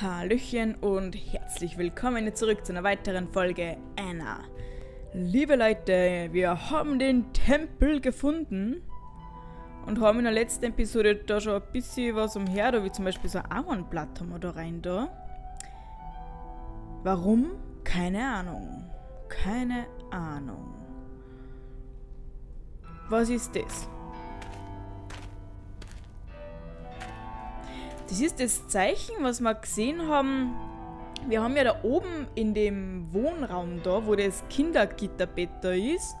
Hallöchen und herzlich willkommen zurück zu einer weiteren Folge Anna. Liebe Leute, wir haben den Tempel gefunden und haben in der letzten Episode da schon ein bisschen was umher, da wie zum Beispiel so ein Ahornblatt haben wir da rein da. Warum? Keine Ahnung. Keine Ahnung. Was ist das? Das ist das Zeichen, was wir gesehen haben. Wir haben ja da oben in dem Wohnraum da, wo das Kindergitterbett da ist,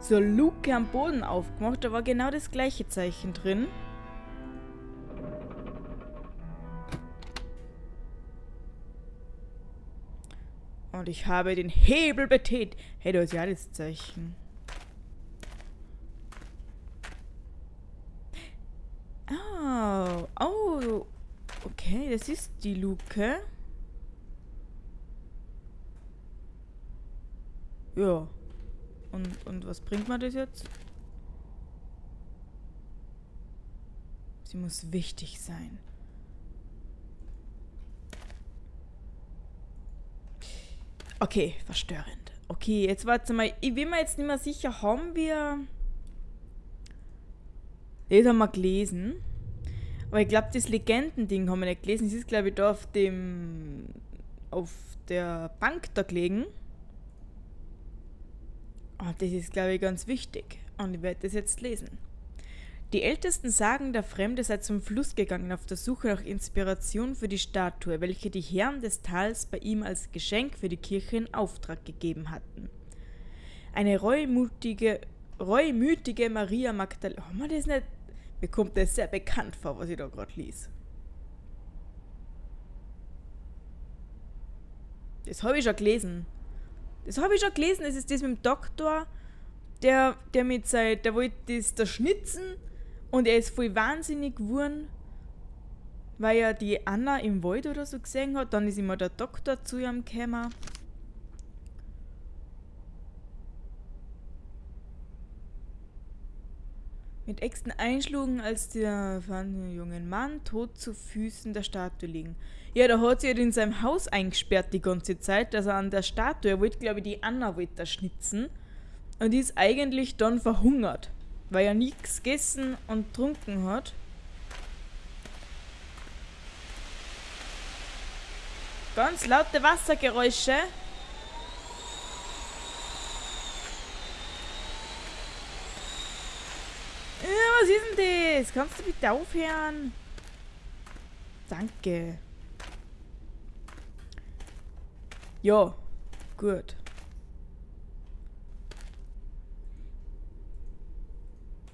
so eine Luke am Boden aufgemacht. Da war genau das gleiche Zeichen drin. Und ich habe den Hebel betätigt. Hey, da ist ja das Zeichen. Oh, oh, okay, das ist die Luke. Ja. Und, und was bringt mir das jetzt? Sie muss wichtig sein. Okay, verstörend. Okay, jetzt warte mal. Ich bin mir jetzt nicht mehr sicher, haben wir... Das haben wir gelesen. Aber ich glaube, das Legendending haben wir nicht gelesen. Es ist, glaube ich, da auf dem. auf der Bank da gelegen. Und das ist, glaube ich, ganz wichtig. Und ich werde das jetzt lesen. Die Ältesten sagen, der Fremde sei zum Fluss gegangen auf der Suche nach Inspiration für die Statue, welche die Herren des Tals bei ihm als Geschenk für die Kirche in Auftrag gegeben hatten. Eine reumutige, reumütige Maria Magdalena. Haben wir das nicht mir kommt das sehr bekannt vor, was ich da gerade lies. Das habe ich schon gelesen. Das habe ich schon gelesen. Das ist das mit dem Doktor, der, der mit sein, der wollte das da schnitzen und er ist voll wahnsinnig geworden, weil er die Anna im Wald oder so gesehen hat. Dann ist immer der Doktor zu ihm gekommen. Mit Äxten einschlugen, als der jungen Mann tot zu Füßen der Statue liegen. Ja, da hat sie halt in seinem Haus eingesperrt die ganze Zeit, dass er an der Statue, er wollte, glaube ich, die Anna wollte schnitzen und ist eigentlich dann verhungert, weil er nichts gegessen und trunken hat. Ganz laute Wassergeräusche. Was ist denn das? Kannst du bitte aufhören? Danke. Ja, gut.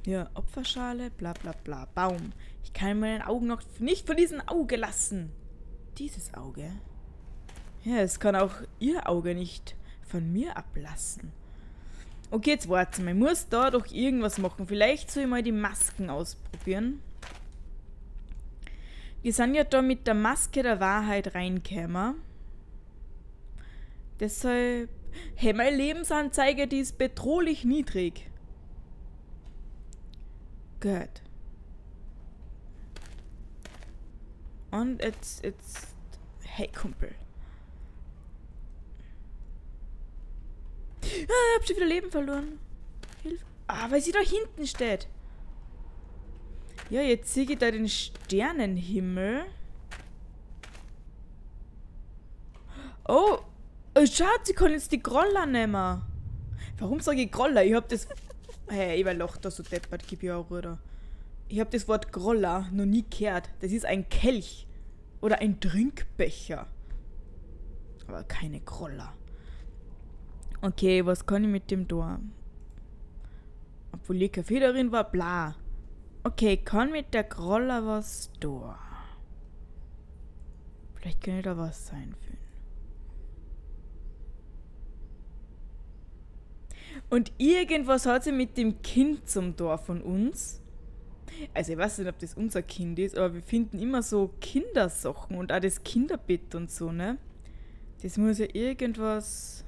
Ja, Opferschale, bla bla bla. Baum. Ich kann meinen Augen noch nicht von diesem Auge lassen. Dieses Auge? Ja, es kann auch ihr Auge nicht von mir ablassen. Okay, jetzt warte mal. Ich muss da doch irgendwas machen. Vielleicht soll ich mal die Masken ausprobieren. Wir sind ja da mit der Maske der Wahrheit reinkämer. Deshalb... Hey, meine Lebensanzeige, die ist bedrohlich niedrig. Gut. Und jetzt, jetzt... Hey, Kumpel. Ah, ich hab schon wieder Leben verloren. Hilfe. Ah, weil sie da hinten steht. Ja, jetzt sehe ich da den Sternenhimmel. Oh, oh schaut, sie kann jetzt die Groller nehmen. Warum sage ich Groller? Ich hab das... Hey, ich war Loch da so deppert, gib ja auch, oder? Ich hab das Wort Groller noch nie gehört. Das ist ein Kelch. Oder ein Trinkbecher. Aber keine Groller. Okay, was kann ich mit dem da? Obwohl die Kaffee war, bla. Okay, kann mit der Groller was da? Vielleicht könnte da was sein für Und irgendwas hat sie mit dem Kind zum Dorf von uns. Also ich weiß nicht, ob das unser Kind ist, aber wir finden immer so Kindersachen und auch das Kinderbett und so, ne? Das muss ja irgendwas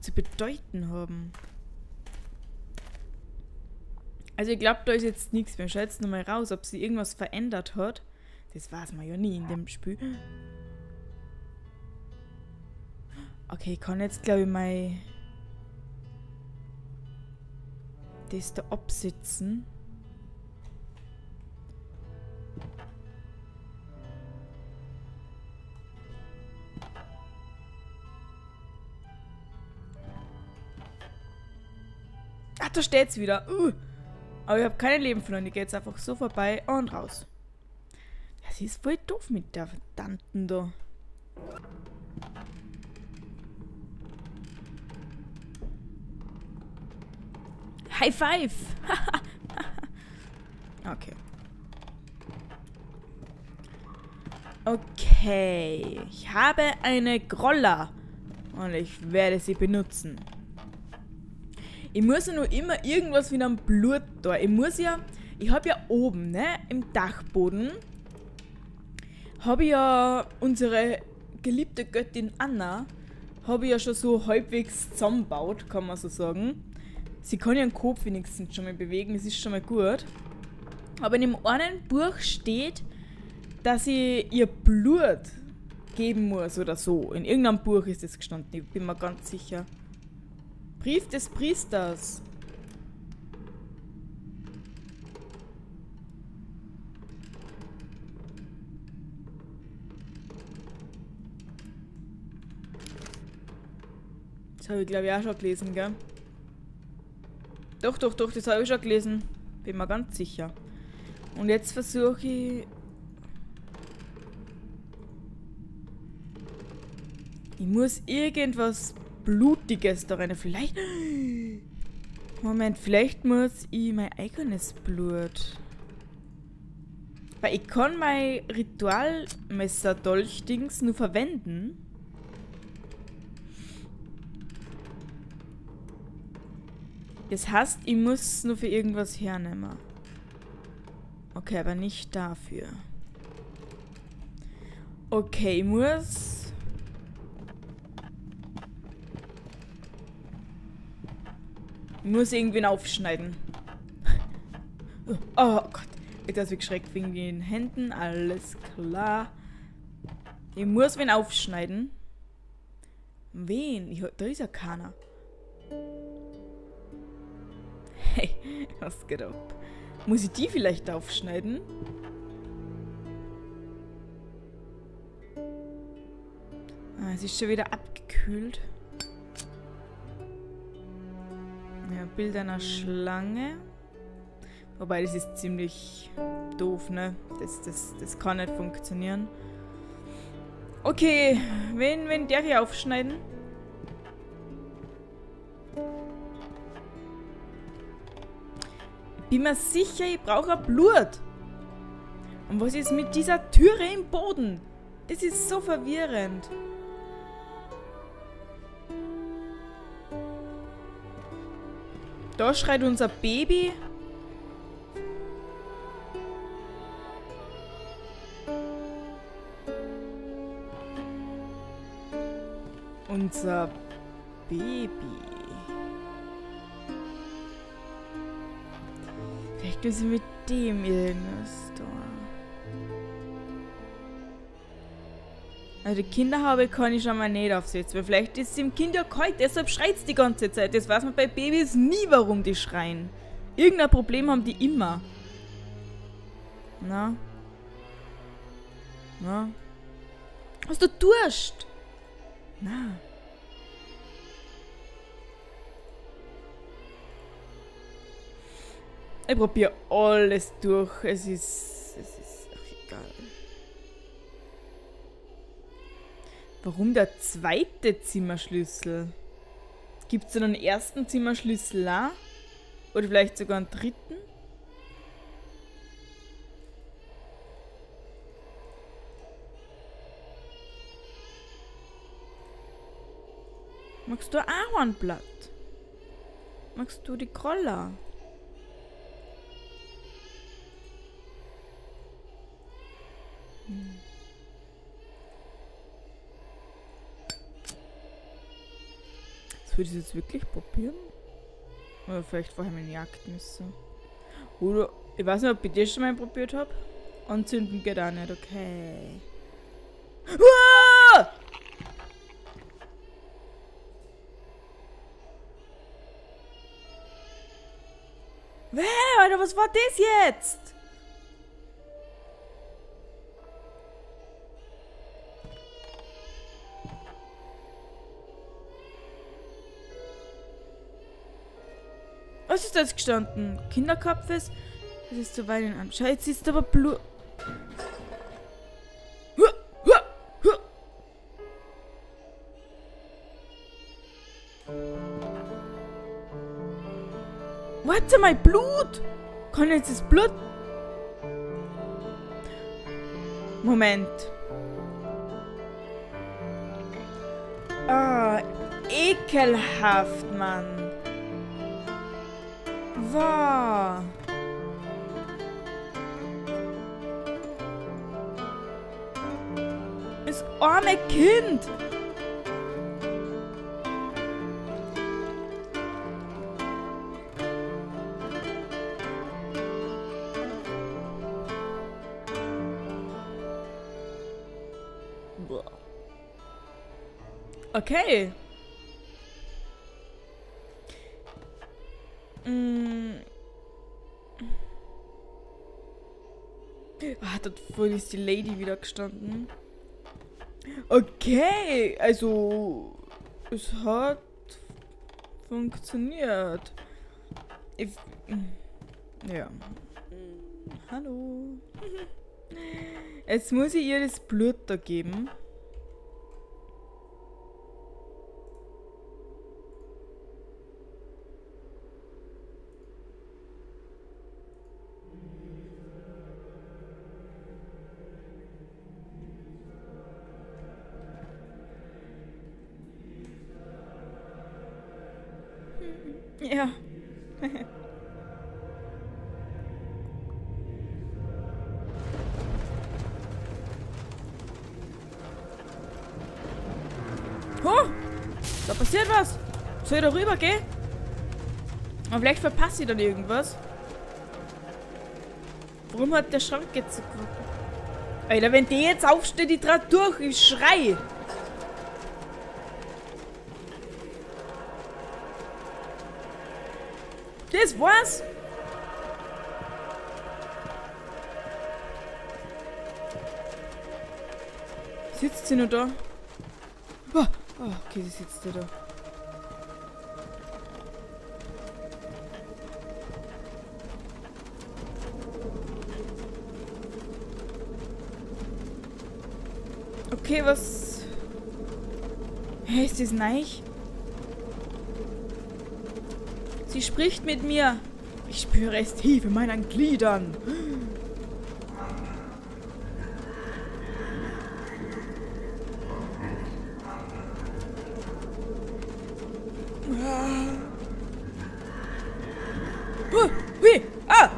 zu bedeuten haben. Also ich glaube, da ist jetzt nichts mehr. Schau jetzt nochmal raus, ob sie irgendwas verändert hat. Das weiß man ja nie in dem Spiel. Okay, ich kann jetzt, glaube ich, mal das da absitzen. Da steht's wieder. Uh. Aber ich habe keine Leben verloren. Die geht jetzt einfach so vorbei und raus. Das ist voll doof mit der verdammten da. High Five! okay. Okay. Ich habe eine Grolla. Und ich werde sie benutzen. Ich muss ja nur immer irgendwas wie einem Blut da. Ich muss ja... Ich habe ja oben, ne, im Dachboden, habe ich ja unsere geliebte Göttin Anna, habe ich ja schon so halbwegs zusammengebaut, kann man so sagen. Sie kann ihren Kopf wenigstens schon mal bewegen, das ist schon mal gut. Aber in dem einen Buch steht, dass sie ihr Blut geben muss oder so. In irgendeinem Buch ist das gestanden, ich bin mir ganz sicher. Brief des Priesters. Das habe ich glaube ich auch schon gelesen, gell? Doch, doch, doch, das habe ich schon gelesen. Bin mir ganz sicher. Und jetzt versuche ich... Ich muss irgendwas Blutiges da rein. Vielleicht... Moment, vielleicht muss ich mein eigenes Blut... Weil ich kann mein Ritualmesser-Dolch-Dings nur verwenden. Das heißt, ich muss nur für irgendwas hernehmen. Okay, aber nicht dafür. Okay, ich muss... muss irgendwen aufschneiden. Oh Gott. Ich habe geschreckt wegen den Händen. Alles klar. Ich muss wen aufschneiden. Wen? Ich, da ist ja keiner. Hey, was geht ab? Muss ich die vielleicht aufschneiden? Ah, es ist schon wieder abgekühlt. Bild einer Schlange. Wobei, das ist ziemlich doof, ne? Das, das, das kann nicht funktionieren. Okay, wen, wen der hier aufschneiden? Bin mir sicher, ich brauche Blut. Und was ist mit dieser Türe im Boden? Das ist so verwirrend. Da schreit unser Baby. Unser Baby. Vielleicht ist sie mit dem irgendwas da. Also die Kinderhaube kann ich schon mal nicht aufsetzen, weil vielleicht ist sie im Kind ja kalt, deshalb schreit es die ganze Zeit. Das weiß man bei Babys nie, warum die schreien. Irgendein Problem haben die immer. Na? Na? Hast du Durst? Na? Ich probiere alles durch. Es ist. Es ist ach, egal. Warum der zweite Zimmerschlüssel? Gibt es einen ersten Zimmerschlüssel auch? Oder vielleicht sogar einen dritten? Magst du Ahornblatt? Magst du die Kroller? Würde ich es jetzt wirklich probieren? Oder vielleicht vorher mal jagd müssen. Oder, ich weiß nicht, ob ich das schon mal probiert habe. Anzünden geht auch nicht, okay. Wer, Alter, was war das jetzt? Was ist das gestanden? Kinderkopfes? Das ist zu weinen an. Jetzt ist aber Blut. Warte mal, Blut! Kann jetzt das Blut... Moment. Ah, ekelhaft, Mann. Wow. Das arme Kind. Okay. Mm. Ah, dort vorhin ist die Lady wieder gestanden. Okay, also es hat funktioniert. Ich, ja. Hallo. Jetzt muss ich ihr das Blut da geben. Ja. oh, da passiert was. Soll ich da rüber gehen? Aber vielleicht verpasse ich dann irgendwas. Warum hat der Schrank jetzt... Alter, wenn der jetzt aufsteht, ich trage durch, ich schrei. War's? Sitzt sie nur da? Oh, okay, sie sitzt da. Okay, was... Hä, ist das neich? Sie spricht mit mir. Ich spüre es tief in meinen Gliedern. Ah!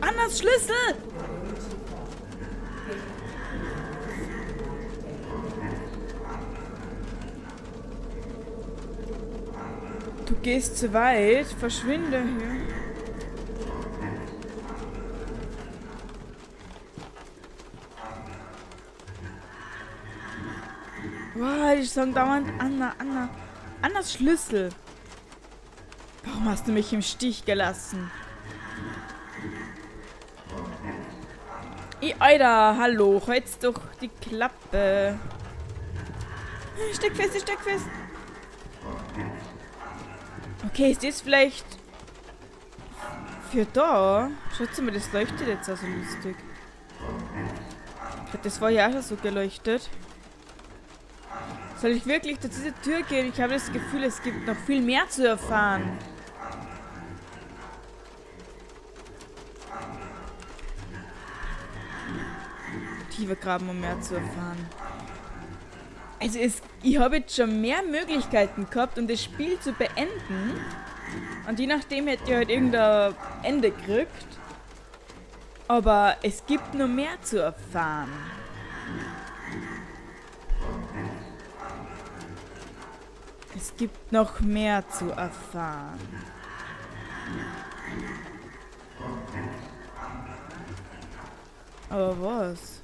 Annas Schlüssel! Gehst zu weit. Verschwinde hier. Wow, ich sage dauernd Anna, Anna. Annas Schlüssel. Warum hast du mich im Stich gelassen? Ich, Alter, hallo, halt's doch die Klappe. Steck fest, steck fest. Okay, ist das vielleicht für da? Schaut mal, das leuchtet jetzt also lustig. Das war ja auch schon so geleuchtet. Soll ich wirklich durch diese Tür gehen? Ich habe das Gefühl, es gibt noch viel mehr zu erfahren. Tiefer graben, um mehr zu erfahren. Also es, ich habe jetzt schon mehr Möglichkeiten gehabt, um das Spiel zu beenden. Und je nachdem hätte ich halt irgendein Ende gekriegt. Aber es gibt noch mehr zu erfahren. Es gibt noch mehr zu erfahren. Aber was?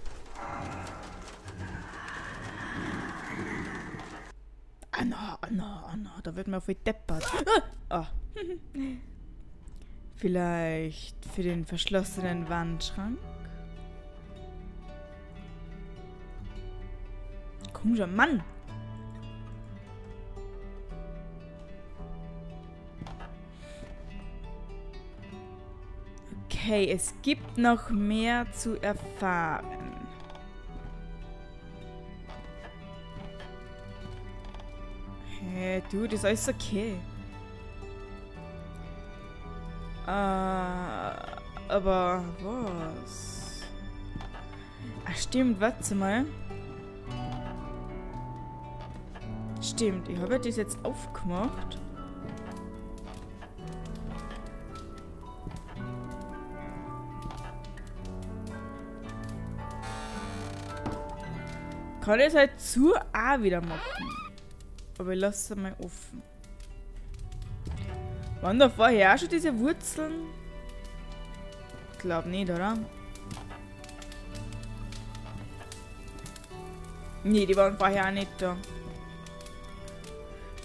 Anna, Anna, Anna, da wird man voll deppert. Ah! Vielleicht für den verschlossenen Wandschrank? Komischer Mann! Okay, es gibt noch mehr zu erfahren. Hey, du, das ist alles okay. Äh, aber was? Ach stimmt, warte mal. Stimmt, ich habe das jetzt aufgemacht. Kann ich es halt zu auch wieder machen. Aber ich lasse es mal offen. Waren da vorher auch schon diese Wurzeln? Ich glaube nicht, oder? Nee, die waren vorher auch nicht da.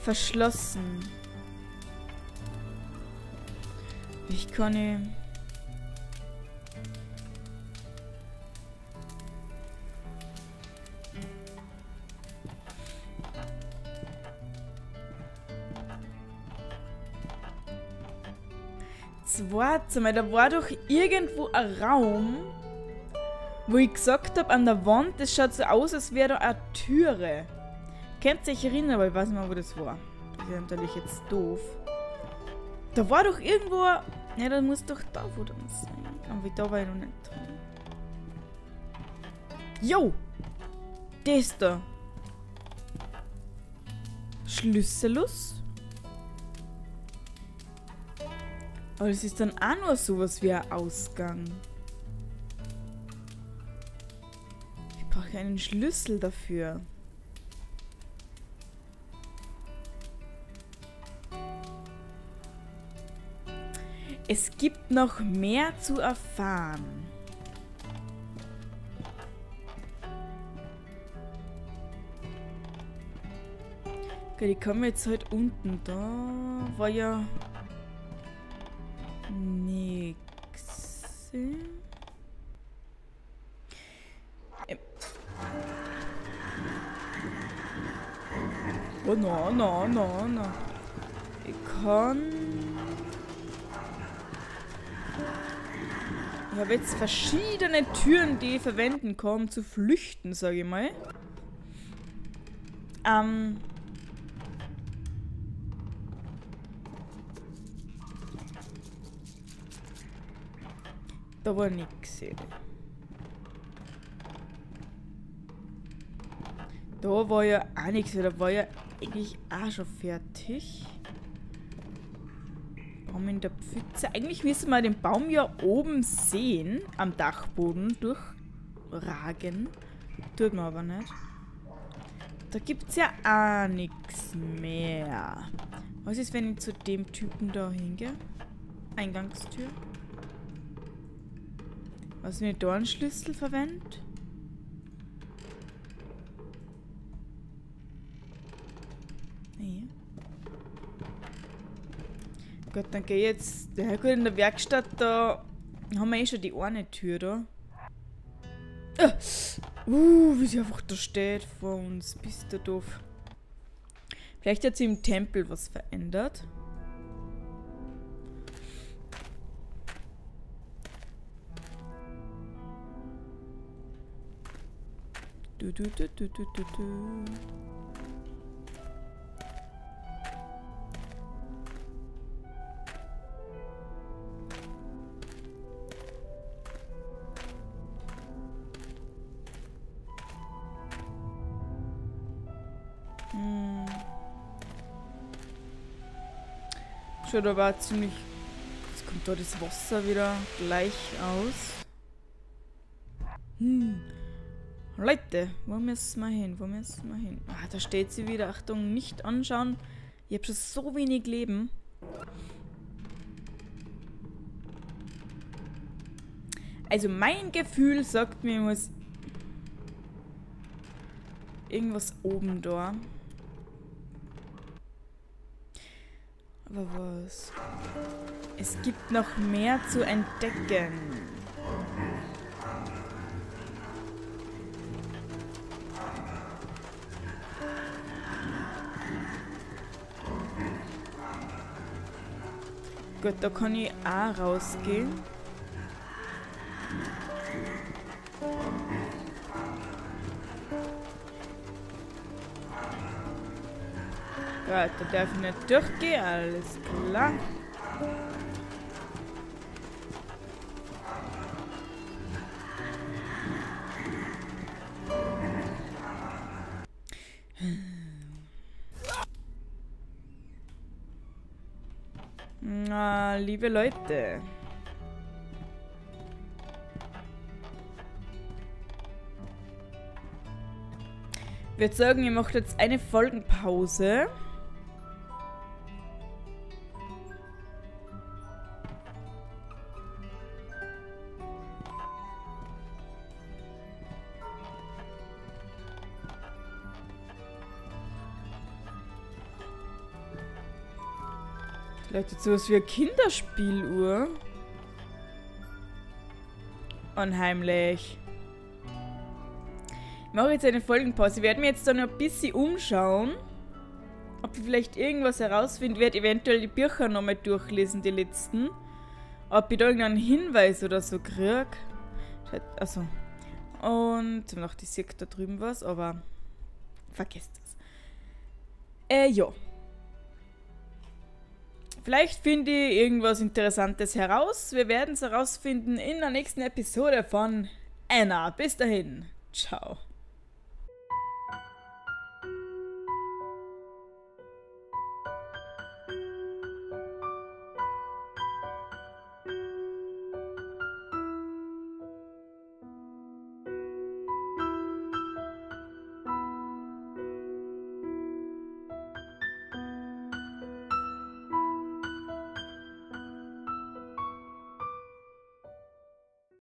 Verschlossen. Ich kann nicht... warte mal, da war doch irgendwo ein Raum, wo ich gesagt habe, an der Wand, das schaut so aus, als wäre da eine Türe. Könnt ihr euch erinnern, aber ich weiß nicht mehr, wo das war. Das ist natürlich jetzt doof. Da war doch irgendwo... Ne, dann muss doch da wo dann sein. Aber da war ich noch nicht dran. Jo! Das da. Schlüsselus? Aber es ist dann auch nur sowas wie ein Ausgang. Ich brauche einen Schlüssel dafür. Es gibt noch mehr zu erfahren. Okay, die kommen jetzt halt unten. Da war ja Nix. Oh no, no, no, no. Ich kann... Ich habe jetzt verschiedene Türen, die ich verwenden kann, um zu flüchten, sage ich mal. Ähm... Da war nichts. Da war ja auch nichts, da war ja eigentlich auch schon fertig. Baum in der Pfütze. Eigentlich müssen wir den Baum ja oben sehen, am Dachboden durchragen. Tut man aber nicht. Da gibt es ja auch nichts mehr. Was ist, wenn ich zu dem Typen da hingehe? Eingangstür. Was mir Dornschlüssel verwendet? Nee. Gott, dann geh jetzt. Ja gut, in der Werkstatt, da haben wir eh schon die eine Tür da. Uh, wie sie einfach da steht vor uns. Bist du doof. Vielleicht hat sie im Tempel was verändert. Du, du, du, du, du, du, du. Hm. Schaut aber ziemlich... Jetzt kommt da das Wasser wieder gleich aus. Hm. Leute, wo müssen wir hin? Wo müssen wir hin? Ah, da steht sie wieder. Achtung, nicht anschauen. Ich habe schon so wenig Leben. Also mein Gefühl sagt mir, ich muss irgendwas oben da. Aber was? Es gibt noch mehr zu entdecken. Gut, da kann ich auch rausgehen. Gut, da darf ich nicht durchgehen, alles klar. Liebe Leute. Ich würde sagen, ihr macht jetzt eine Folgenpause. Vielleicht jetzt sowas wie eine Kinderspieluhr. Unheimlich. Ich mache jetzt eine Folgenpause. Ich werde mir jetzt dann ein bisschen umschauen. Ob ich vielleicht irgendwas herausfinden werde. Eventuell die Bücher nochmal durchlesen, die letzten. Ob ich da irgendeinen Hinweis oder so kriege. Also. Und noch die Sekt da drüben was, aber vergesst es. Äh, ja. Vielleicht finde ich irgendwas Interessantes heraus. Wir werden es herausfinden in der nächsten Episode von Anna. Bis dahin. Ciao.